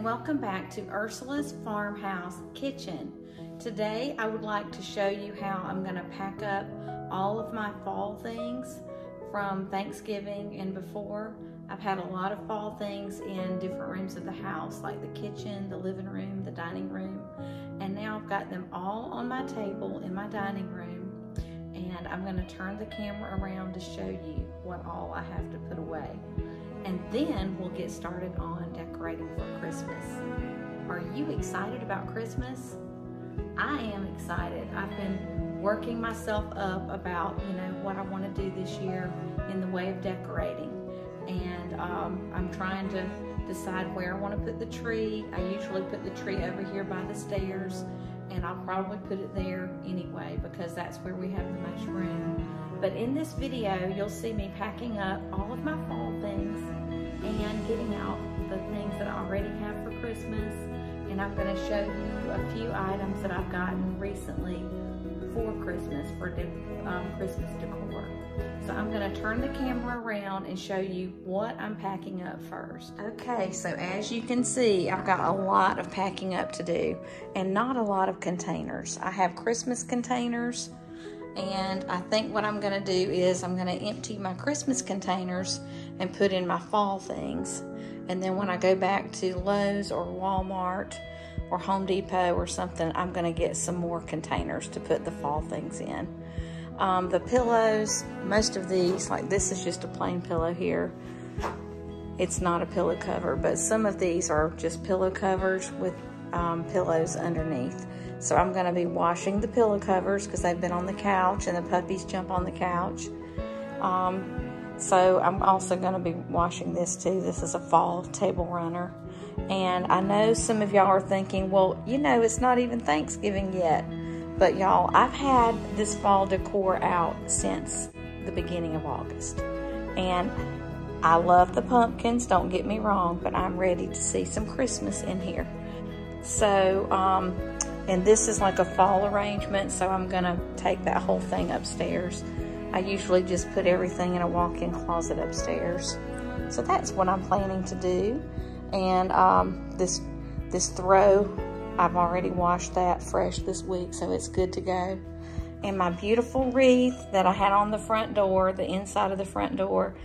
And welcome back to Ursula's Farmhouse Kitchen. Today I would like to show you how I'm gonna pack up all of my fall things from Thanksgiving and before. I've had a lot of fall things in different rooms of the house, like the kitchen, the living room, the dining room, and now I've got them all on my table in my dining room, and I'm gonna turn the camera around to show you what all I have to put away and then we'll get started on decorating for Christmas. Are you excited about Christmas? I am excited. I've been working myself up about, you know, what I want to do this year in the way of decorating. And um, I'm trying to decide where I want to put the tree. I usually put the tree over here by the stairs and I'll probably put it there anyway because that's where we have the most room. But in this video, you'll see me packing up all of my fall things and getting out the things that I already have for Christmas. And I'm gonna show you a few items that I've gotten recently for Christmas, for um, Christmas decor. So I'm gonna turn the camera around and show you what I'm packing up first. Okay, so as you can see, I've got a lot of packing up to do and not a lot of containers. I have Christmas containers, and I think what I'm gonna do is I'm gonna empty my Christmas containers and put in my fall things. And then when I go back to Lowe's or Walmart or Home Depot or something, I'm gonna get some more containers to put the fall things in. Um, the pillows, most of these, like this is just a plain pillow here. It's not a pillow cover, but some of these are just pillow covers with um, pillows underneath. So I'm gonna be washing the pillow covers because they've been on the couch and the puppies jump on the couch. Um, so I'm also gonna be washing this too. This is a fall table runner. And I know some of y'all are thinking, well, you know, it's not even Thanksgiving yet. But y'all, I've had this fall decor out since the beginning of August. And I love the pumpkins, don't get me wrong, but I'm ready to see some Christmas in here. So, um, and this is like a fall arrangement, so I'm gonna take that whole thing upstairs. I usually just put everything in a walk-in closet upstairs. So that's what I'm planning to do. And um, this, this throw, I've already washed that fresh this week, so it's good to go. And my beautiful wreath that I had on the front door, the inside of the front door,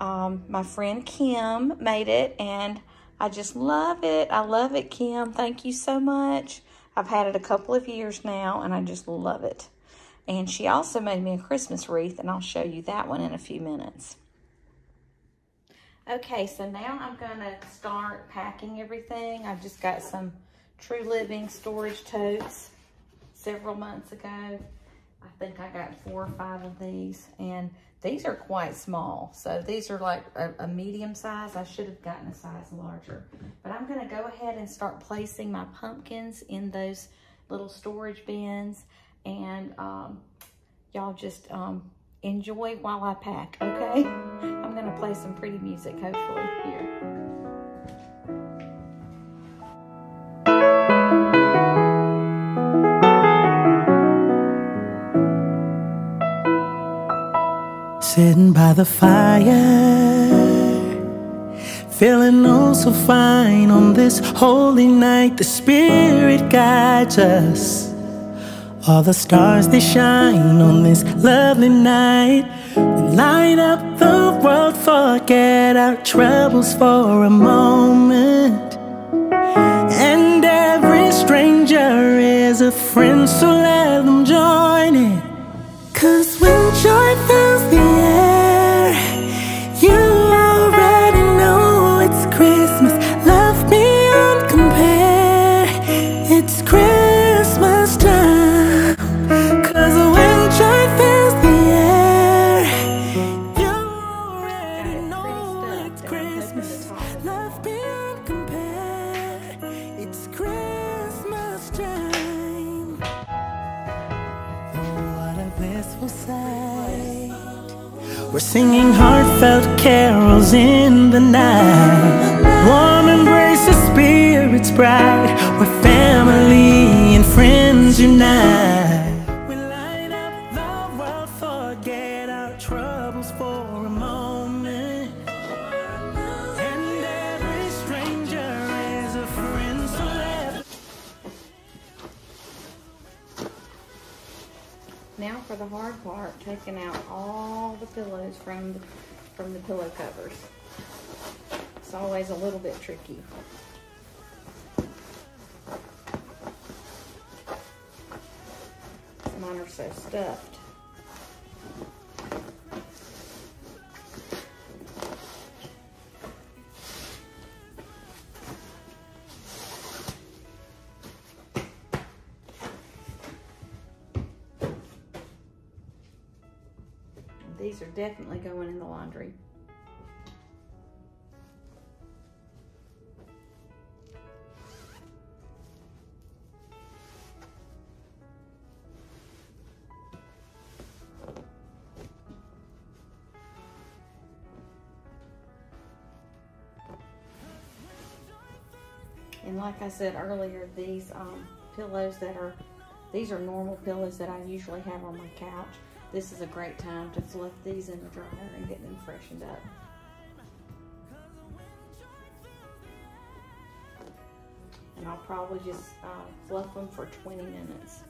um, my friend Kim made it, and I just love it. I love it, Kim. Thank you so much. I've had it a couple of years now, and I just love it. And she also made me a Christmas wreath, and I'll show you that one in a few minutes. Okay, so now I'm going to start packing everything. I've just got some True Living storage totes several months ago. I think I got four or five of these, and these are quite small. So these are like a, a medium size. I should have gotten a size larger. But I'm gonna go ahead and start placing my pumpkins in those little storage bins. And um, y'all just um, enjoy while I pack, okay? I'm gonna play some pretty music, hopefully, here. Sitting by the fire, feeling oh so fine on this holy night. The Spirit guides us. All the stars they shine on this lovely night. We light up the world, forget our troubles for a moment. And every stranger is a friend, so let them We're singing heartfelt carols in the night. Warm embrace of spirits bright. Where family and friends unite. Hard part, taking out all the pillows from the, from the pillow covers. It's always a little bit tricky. Mine are so stuffed. These are definitely going in the laundry. And like I said earlier, these um, pillows that are, these are normal pillows that I usually have on my couch. This is a great time to fluff these in the dryer and get them freshened up. And I'll probably just uh, fluff them for 20 minutes.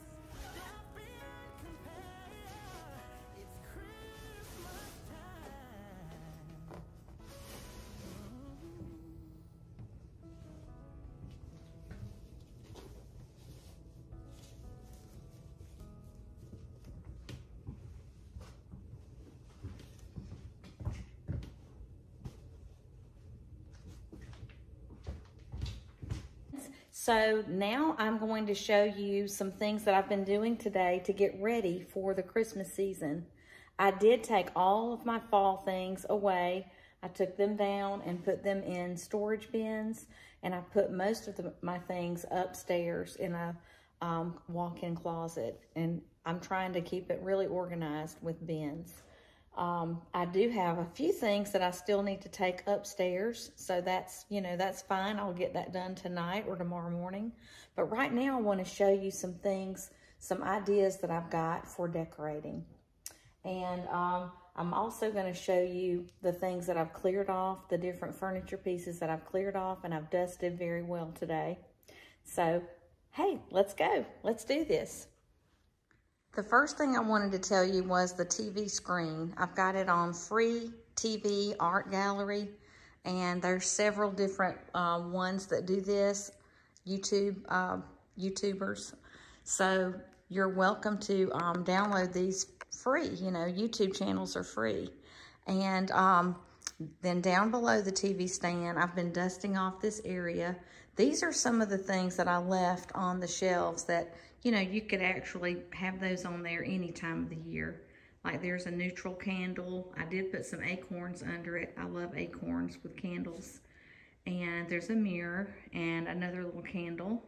So now I'm going to show you some things that I've been doing today to get ready for the Christmas season. I did take all of my fall things away. I took them down and put them in storage bins and I put most of the, my things upstairs in a um, walk-in closet and I'm trying to keep it really organized with bins. Um, I do have a few things that I still need to take upstairs. So that's, you know, that's fine. I'll get that done tonight or tomorrow morning. But right now I want to show you some things, some ideas that I've got for decorating. And um, I'm also going to show you the things that I've cleared off, the different furniture pieces that I've cleared off and I've dusted very well today. So, hey, let's go. Let's do this. The first thing I wanted to tell you was the TV screen. I've got it on free TV art gallery and there's several different uh, ones that do this, YouTube, uh, YouTubers. So you're welcome to um, download these free. You know, YouTube channels are free. And um, then down below the TV stand, I've been dusting off this area. These are some of the things that I left on the shelves that you know, you could actually have those on there any time of the year. Like there's a neutral candle. I did put some acorns under it. I love acorns with candles. And there's a mirror and another little candle.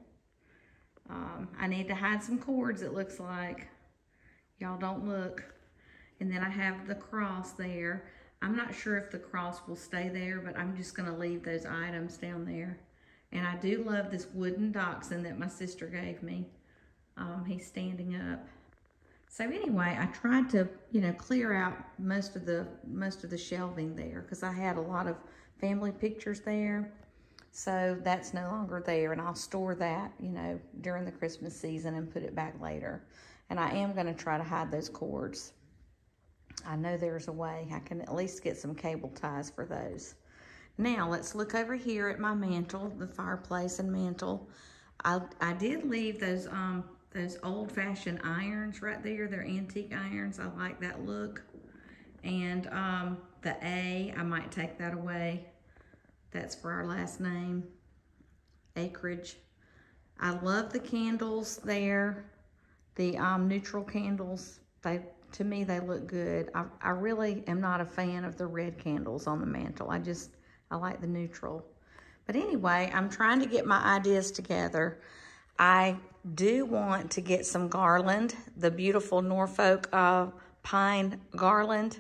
Um, I need to hide some cords, it looks like. Y'all don't look. And then I have the cross there. I'm not sure if the cross will stay there, but I'm just going to leave those items down there. And I do love this wooden dachshund that my sister gave me. Um, he's standing up. So anyway, I tried to, you know, clear out most of the most of the shelving there because I had a lot of family pictures there. So that's no longer there and I'll store that, you know, during the Christmas season and put it back later. And I am going to try to hide those cords. I know there's a way. I can at least get some cable ties for those. Now, let's look over here at my mantle, the fireplace and mantle. I, I did leave those um, those old-fashioned irons right there. They're antique irons. I like that look. And um, the A, I might take that away. That's for our last name, Acreage. I love the candles there. The um, neutral candles, they to me, they look good. I, I really am not a fan of the red candles on the mantle. I just, I like the neutral. But anyway, I'm trying to get my ideas together. I do want to get some garland, the beautiful Norfolk uh, pine garland,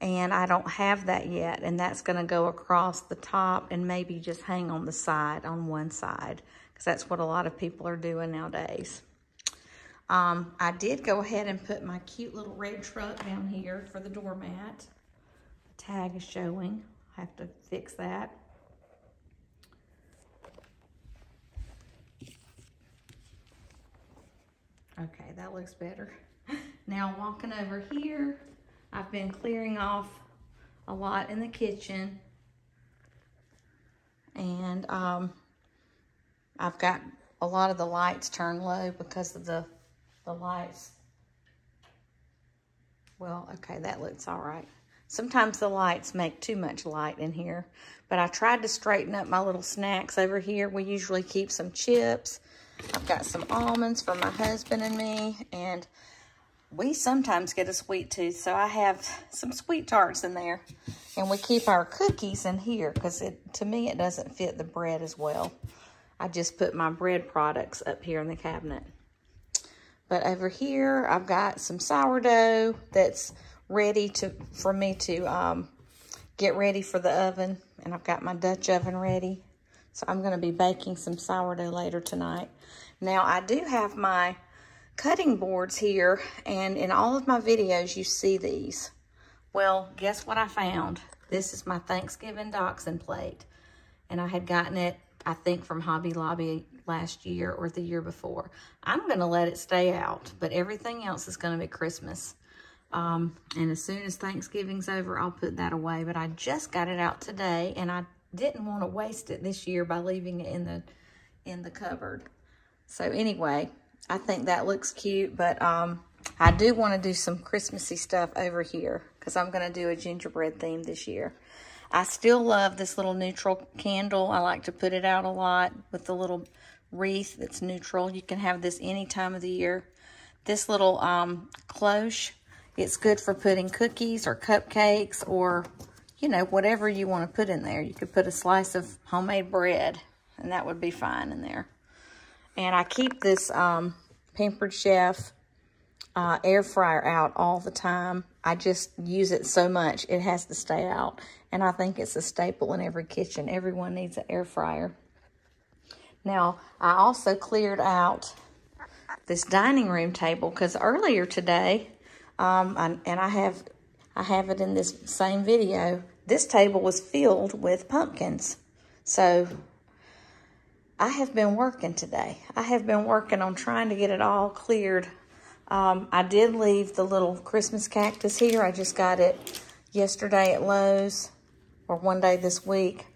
and I don't have that yet, and that's gonna go across the top and maybe just hang on the side, on one side, because that's what a lot of people are doing nowadays. Um, I did go ahead and put my cute little red truck down here for the doormat. The tag is showing. I have to fix that. Okay, that looks better. Now walking over here, I've been clearing off a lot in the kitchen. And um, I've got a lot of the lights turned low because of the, the lights. Well, okay, that looks all right. Sometimes the lights make too much light in here, but I tried to straighten up my little snacks over here. We usually keep some chips. I've got some almonds for my husband and me, and we sometimes get a sweet tooth, so I have some SweeTarts in there. And we keep our cookies in here because it to me, it doesn't fit the bread as well. I just put my bread products up here in the cabinet. But over here, I've got some sourdough that's ready to for me to um, get ready for the oven. And I've got my Dutch oven ready. So I'm going to be baking some sourdough later tonight. Now, I do have my cutting boards here. And in all of my videos, you see these. Well, guess what I found? This is my Thanksgiving Dachshund plate. And I had gotten it, I think, from Hobby Lobby last year or the year before. I'm going to let it stay out, but everything else is going to be Christmas. Um, and as soon as Thanksgiving's over, I'll put that away. But I just got it out today, and I didn't want to waste it this year by leaving it in the in the cupboard. So anyway, I think that looks cute, but um, I do want to do some Christmassy stuff over here because I'm going to do a gingerbread theme this year. I still love this little neutral candle. I like to put it out a lot with the little wreath that's neutral. You can have this any time of the year. This little um, cloche it's good for putting cookies or cupcakes or, you know, whatever you want to put in there. You could put a slice of homemade bread, and that would be fine in there. And I keep this um, Pampered Chef uh, air fryer out all the time. I just use it so much, it has to stay out. And I think it's a staple in every kitchen. Everyone needs an air fryer. Now, I also cleared out this dining room table because earlier today, um, and, and I have I have it in this same video. This table was filled with pumpkins. So I have been working today. I have been working on trying to get it all cleared. Um, I did leave the little Christmas cactus here. I just got it yesterday at Lowe's or one day this week.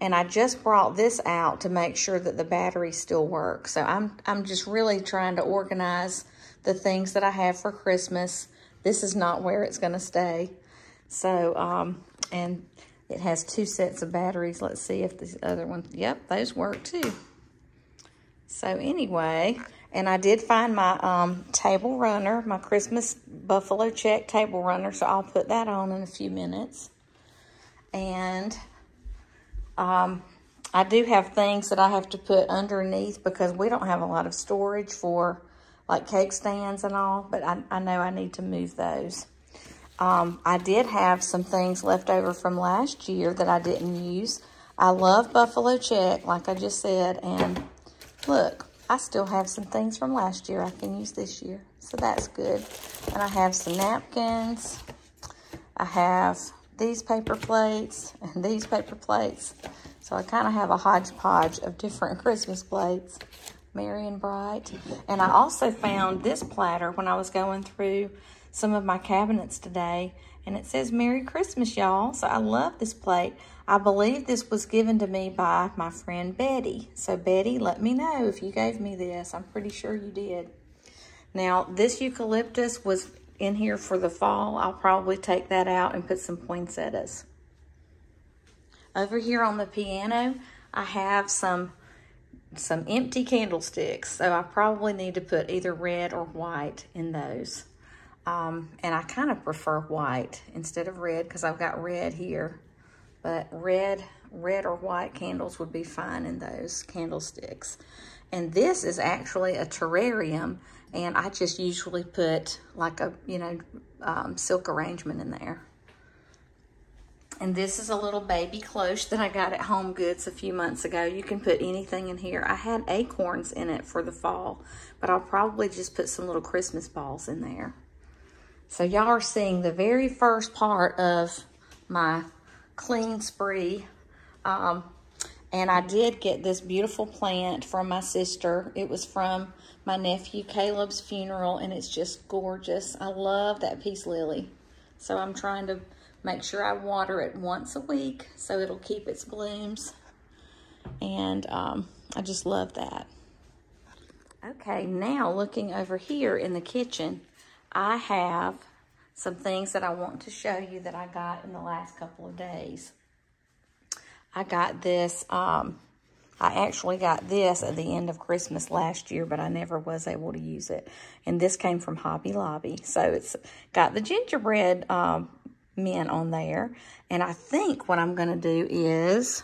And I just brought this out to make sure that the battery still works. So I'm, I'm just really trying to organize the things that I have for Christmas this is not where it's going to stay. So, um, and it has two sets of batteries. Let's see if the other one, yep, those work too. So anyway, and I did find my um, table runner, my Christmas Buffalo Check table runner, so I'll put that on in a few minutes. And um, I do have things that I have to put underneath because we don't have a lot of storage for like cake stands and all, but I, I know I need to move those. Um, I did have some things left over from last year that I didn't use. I love Buffalo Check, like I just said, and look, I still have some things from last year I can use this year, so that's good. And I have some napkins. I have these paper plates and these paper plates. So I kind of have a hodgepodge of different Christmas plates. And Bright. And I also found this platter when I was going through some of my cabinets today. And it says Merry Christmas, y'all. So I love this plate. I believe this was given to me by my friend Betty. So Betty, let me know if you gave me this. I'm pretty sure you did. Now, this eucalyptus was in here for the fall. I'll probably take that out and put some poinsettias. Over here on the piano, I have some some empty candlesticks. So I probably need to put either red or white in those. Um, and I kind of prefer white instead of red because I've got red here. But red, red or white candles would be fine in those candlesticks. And this is actually a terrarium. And I just usually put like a, you know, um, silk arrangement in there. And this is a little baby cloche that I got at Home Goods a few months ago. You can put anything in here. I had acorns in it for the fall, but I'll probably just put some little Christmas balls in there. So y'all are seeing the very first part of my clean spree. Um, And I did get this beautiful plant from my sister. It was from my nephew Caleb's funeral, and it's just gorgeous. I love that peace lily. So I'm trying to make sure I water it once a week so it'll keep its blooms. And um, I just love that. Okay, now looking over here in the kitchen, I have some things that I want to show you that I got in the last couple of days. I got this, um, I actually got this at the end of Christmas last year, but I never was able to use it. And this came from Hobby Lobby. So it's got the gingerbread um, mint on there. And I think what I'm going to do is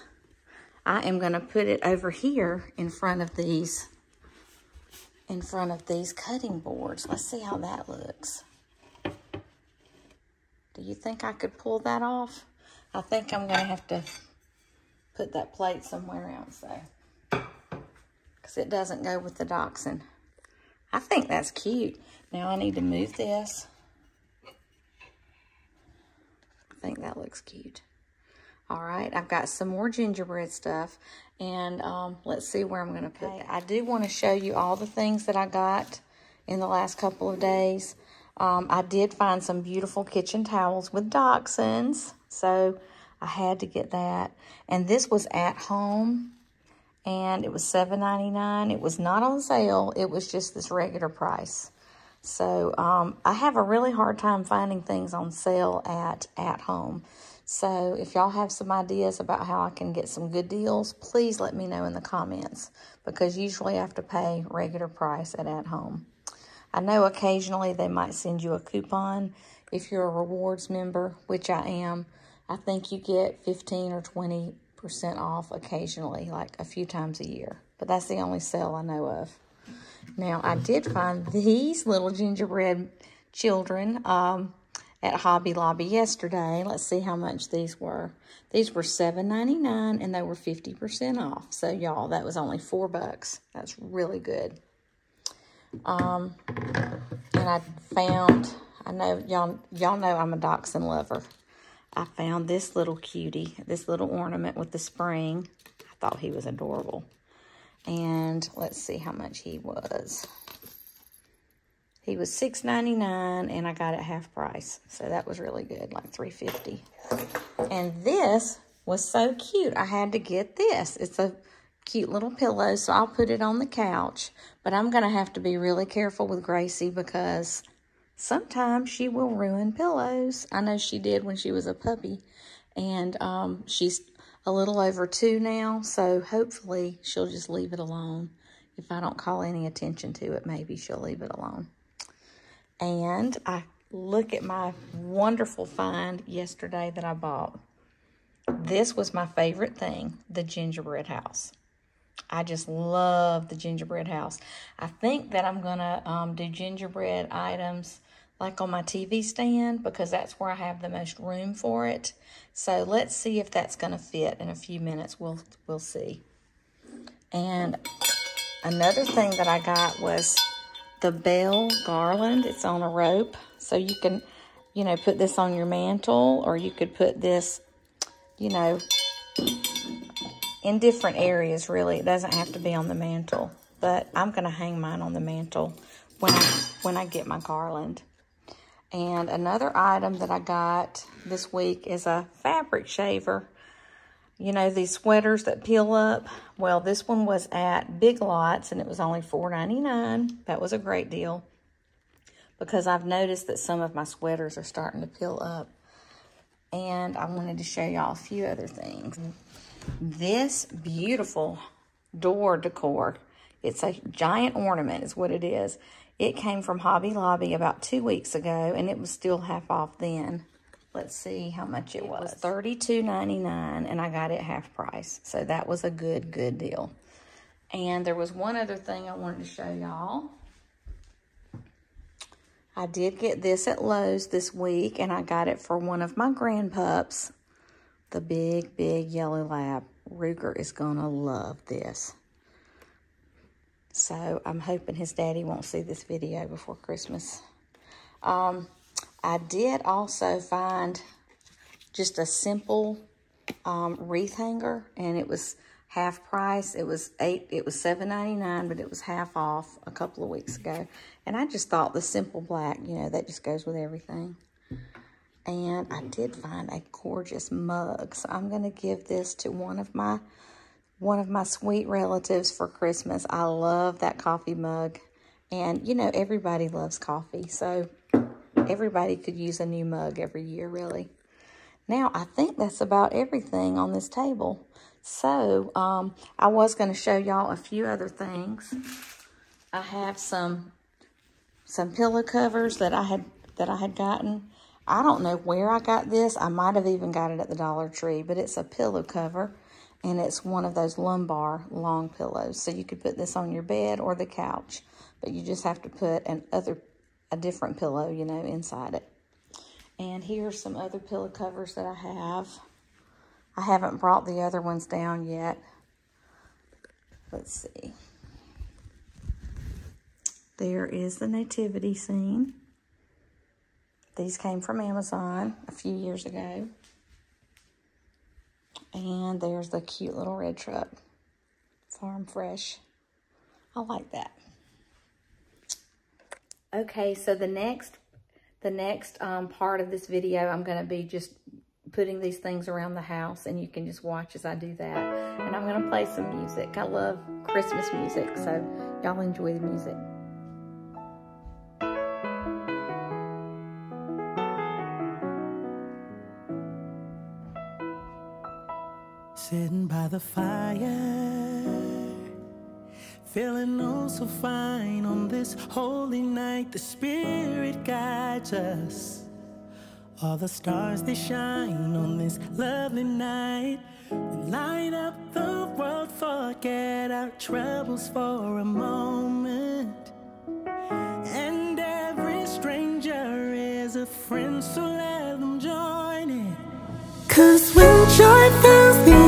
I am going to put it over here in front of these in front of these cutting boards. Let's see how that looks. Do you think I could pull that off? I think I'm going to have to put that plate somewhere else though. Because it doesn't go with the dachshund. I think that's cute. Now I need to move this. I think that looks cute. All right, I've got some more gingerbread stuff. And um, let's see where I'm going to put okay. I do want to show you all the things that I got in the last couple of days. Um, I did find some beautiful kitchen towels with dachshunds. So I had to get that. And this was at home and it was $7.99. It was not on sale. It was just this regular price. So um, I have a really hard time finding things on sale at at home. So if y'all have some ideas about how I can get some good deals, please let me know in the comments because usually I have to pay regular price at at home. I know occasionally they might send you a coupon if you're a rewards member, which I am. I think you get 15 or 20% off occasionally, like a few times a year. But that's the only sale I know of. Now, I did find these little gingerbread children um, at Hobby Lobby yesterday. Let's see how much these were. These were $7.99 and they were 50% off. So, y'all, that was only 4 bucks. That's really good. Um, and I found, I know y'all y'all know I'm a dachshund lover. I found this little cutie, this little ornament with the spring. I thought he was adorable. And let's see how much he was. He was $6.99 and I got it half price. So that was really good, like $3.50. And this was so cute. I had to get this. It's a cute little pillow, so I'll put it on the couch. But I'm going to have to be really careful with Gracie because sometimes she will ruin pillows. I know she did when she was a puppy. And um, she's a little over two now, so hopefully she'll just leave it alone. If I don't call any attention to it, maybe she'll leave it alone. And I look at my wonderful find yesterday that I bought. This was my favorite thing, the gingerbread house. I just love the gingerbread house. I think that I'm going to um, do gingerbread items like on my TV stand because that's where I have the most room for it. So let's see if that's going to fit in a few minutes. We'll, we'll see. And another thing that I got was the bell garland. It's on a rope. So you can, you know, put this on your mantle or you could put this, you know, in different areas, really. It doesn't have to be on the mantle. But I'm going to hang mine on the mantle when I, when I get my garland. And another item that I got this week is a fabric shaver. You know, these sweaters that peel up. Well, this one was at Big Lots, and it was only $4.99. That was a great deal because I've noticed that some of my sweaters are starting to peel up. And I wanted to show y'all a few other things. This beautiful door decor. It's a giant ornament is what it is. It came from Hobby Lobby about two weeks ago, and it was still half off then. Let's see how much it, it was. was $32.99, and I got it half price. So that was a good, good deal. And there was one other thing I wanted to show y'all. I did get this at Lowe's this week, and I got it for one of my grandpups, the big, big yellow lab. Ruger is going to love this. So I'm hoping his daddy won't see this video before Christmas. Um, I did also find just a simple um, wreath hanger, and it was half price. It was eight, it was seven ninety nine, but it was half off a couple of weeks ago. And I just thought the simple black, you know, that just goes with everything. And I did find a gorgeous mug. So I'm to give this to one of my one of my sweet relatives for Christmas. I love that coffee mug. And, you know, everybody loves coffee. So everybody could use a new mug every year, really. Now, I think that's about everything on this table. So, um, I was going to show y'all a few other things. I have some some pillow covers that I had that I had gotten. I don't know where I got this. I might have even got it at the Dollar Tree, but it's a pillow cover and it's one of those lumbar long pillows. So you could put this on your bed or the couch, but you just have to put an other a different pillow, you know, inside it. And here are some other pillow covers that I have. I haven't brought the other ones down yet. Let's see. There is the nativity scene. These came from Amazon a few years ago. And there's the cute little red truck. Farm Fresh. I like that. Okay, so the next the next um, part of this video, I'm going to be just putting these things around the house and you can just watch as I do that. And I'm going to play some music. I love Christmas music, so y'all enjoy the music. By the fire, feeling oh so fine on this holy night. The Spirit guides us. All the stars they shine on this lovely night. We light up the world, forget our troubles for a moment. And every stranger is a friend, so let them join in. Cause when joy fills the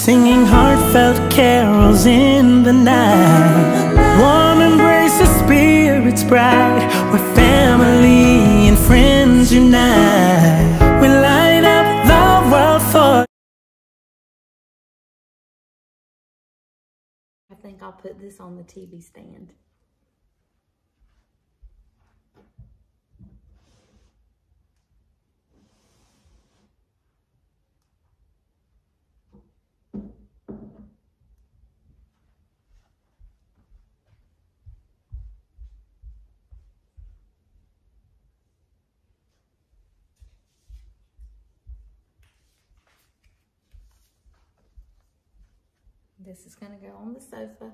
singing heartfelt carols in the night. Warm embrace the spirit's bright. Where family and friends unite. We light up the world for. I think I'll put this on the TV stand. This is going to go on the sofa.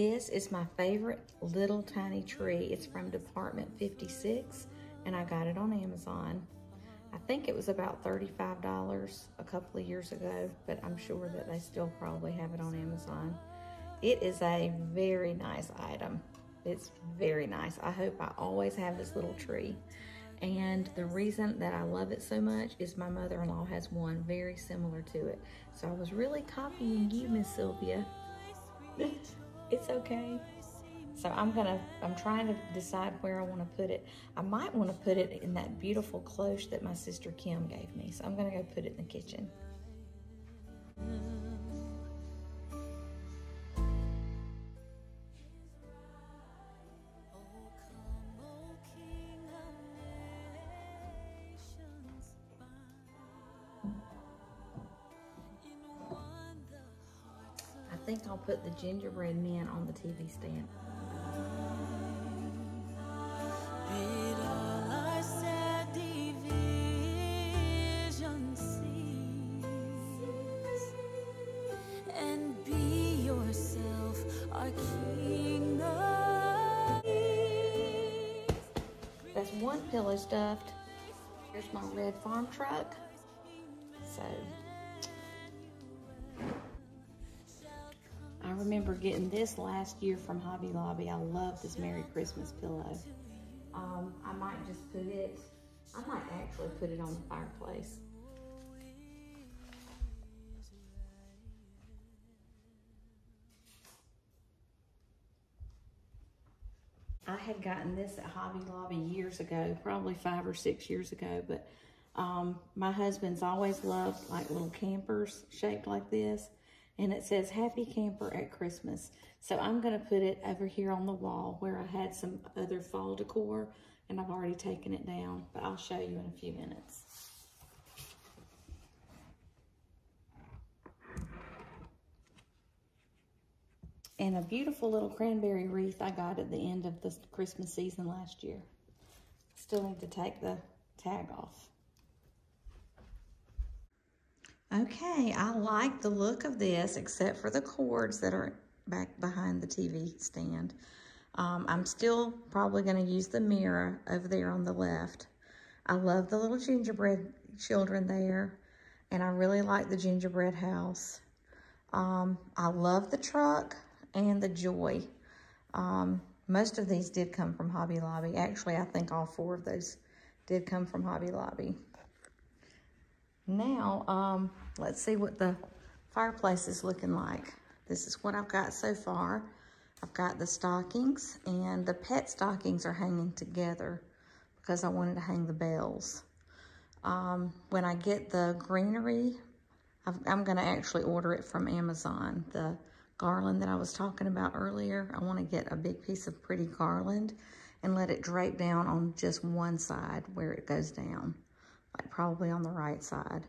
This is my favorite little tiny tree. It's from Department 56 and I got it on Amazon. I think it was about $35 a couple of years ago, but I'm sure that they still probably have it on Amazon. It is a very nice item. It's very nice. I hope I always have this little tree. And the reason that I love it so much is my mother-in-law has one very similar to it. So I was really copying you, Miss Sylvia. it's okay. So I'm gonna, I'm trying to decide where I wanna put it. I might wanna put it in that beautiful cloche that my sister Kim gave me. So I'm gonna go put it in the kitchen. Gingerbread men on the TV stand. And be yourself a king. That's one pillow stuffed. Here's my red farm truck. Getting this last year from Hobby Lobby. I love this Merry Christmas pillow. Um, I might just put it, I might actually put it on the fireplace. I had gotten this at Hobby Lobby years ago, probably five or six years ago, but um, my husband's always loved like little campers shaped like this. And it says Happy Camper at Christmas. So I'm gonna put it over here on the wall where I had some other fall decor and I've already taken it down, but I'll show you in a few minutes. and a beautiful little cranberry wreath I got at the end of the Christmas season last year. Still need to take the tag off. Okay, I like the look of this except for the cords that are back behind the TV stand. Um, I'm still probably going to use the mirror over there on the left. I love the little gingerbread children there, and I really like the gingerbread house. Um, I love the truck and the Joy. Um, most of these did come from Hobby Lobby. Actually, I think all four of those did come from Hobby Lobby. Now, um, let's see what the fireplace is looking like. This is what I've got so far. I've got the stockings, and the pet stockings are hanging together because I wanted to hang the bells. Um, when I get the greenery, i am going to actually order it from Amazon. The garland that I was talking about earlier. I want to get a big piece of pretty garland and let it drape down on just one side where it goes down, probably on the right side.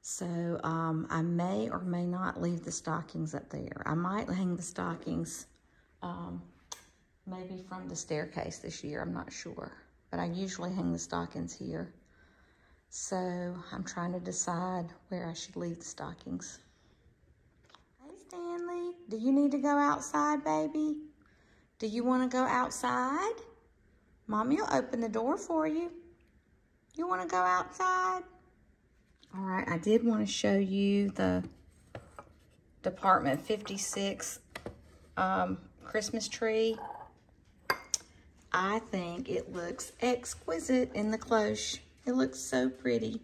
So um, I may or may not leave the stockings up there. I might hang the stockings um, maybe from the staircase this year. I'm not sure. But I usually hang the stockings here. So I'm trying to decide where I should leave the stockings. Hey, Stanley? Do you need to go outside, baby? Do you want to go outside? Mommy will open the door for you. You want to go outside? All right, I did want to show you the Department 56 um, Christmas tree. I think it looks exquisite in the cloche. It looks so pretty.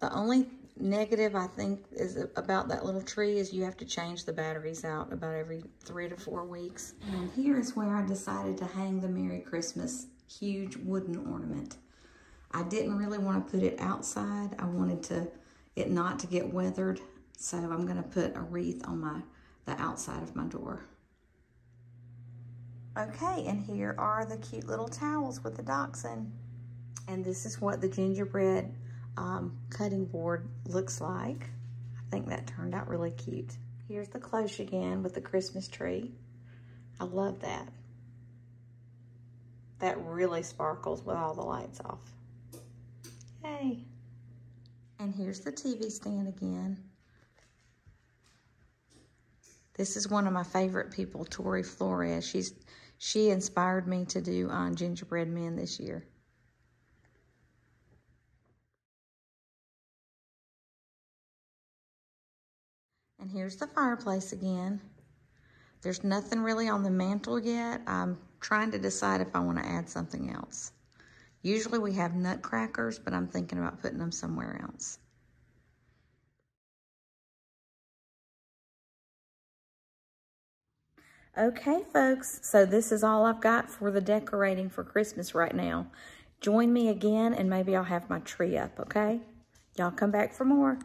The only negative I think is about that little tree is you have to change the batteries out about every three to four weeks. And here is where I decided to hang the Merry Christmas huge wooden ornament. I didn't really want to put it outside. I wanted to it not to get weathered. So I'm going to put a wreath on my the outside of my door. Okay, and here are the cute little towels with the dachshund. And this is what the gingerbread um, cutting board looks like. I think that turned out really cute. Here's the cloche again with the Christmas tree. I love that. That really sparkles with all the lights off. And here's the TV stand again. This is one of my favorite people, Tori Flores. She's She inspired me to do uh, gingerbread men this year. And here's the fireplace again. There's nothing really on the mantle yet. I'm trying to decide if I want to add something else. Usually we have nutcrackers, but I'm thinking about putting them somewhere else. Okay, folks, so this is all I've got for the decorating for Christmas right now. Join me again, and maybe I'll have my tree up, okay? Y'all come back for more.